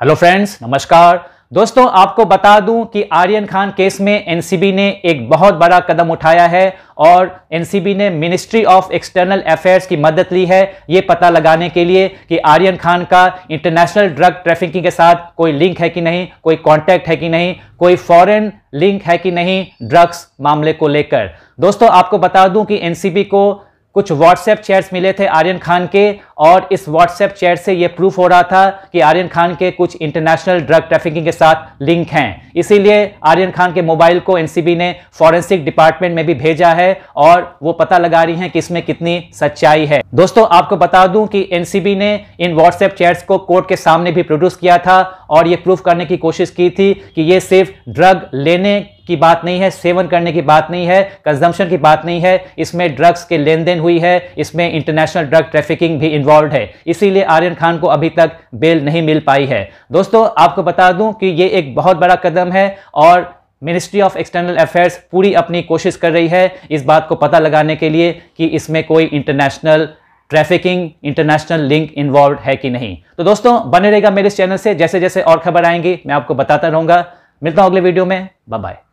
Hello friends नमस्कार दोस्तों, आपको बता दूँ कि आर्यन खान केस में एनसीबी ने एक बहुत बड़ा कदम उठाया है और एनसीबी ने मिनिस्ट्री ऑफ़ एक्सटर्नल अफेयर्स की मदद ली है ये पता लगाने के लिए कि आर्यन खान का इंटरनेशनल ड्रग ट्रैफिकिंग के साथ कोई लिंक है कि नहीं, कोई कॉन्टैक्ट है कि नहीं, कोई फॉरेन लिंक है कि नहीं ड्रग्स मामले को लेकर। दोस्तों, आपको बता दूँ कि एनसीबी को कुछ व्हाट्सएप चैट्स मिले थे आर्यन खान के और इस व्हाट्सएप चैट से यह प्रूफ हो रहा था कि आर्यन खान के कुछ इंटरनेशनल ड्रग ट्रैफिकिंग के साथ लिंक हैं। इसीलिए आर्यन खान के मोबाइल को एनसीबी ने फॉरेंसिक डिपार्टमेंट में भी भेजा है और वो पता लगा रही हैं कि इसमें कितनी सच्चाई है। दोस्तों, आपको बता दूँ कि एनसीबी ने इन व्हाट्सएप चैट्स को कोर्ट के सामने भी प्रोड्यूस किया था और ये प्रूफ करने की कोशिश की थी कि ये सिर्फ़ ड्रग लेने की बात नहीं है, सेवन करने की बात नहीं है कंजम्पशन की बात नहीं है, इसमें ड्रग्स के लेन देन हुई है, इसमें इंटरनेशनल ड्रग ट्रैफिकिंग भी इन्वॉल्व है। इसीलिए आर्यन खान को अभी तक बेल नहीं मिल पाई है। दोस्तों, आपको बता दूँ कि ये एक बहुत बड़ा कदम है और मिनिस्ट्री ऑफ़ एक्सटर्नल अफेयर्स पूरी अपनी कोशिश कर रही है इस बात को पता लगाने के लिए कि इसमें कोई international trafficking international link involve है कि नहीं। तो दोस्तों, बने रहेगा मेरे इस चैनल से। जैसे जैसे और खबर आएँगी, मैं आपको बताता रहूँगा। मिलता हूँ अगले वीडियो में। Bye bye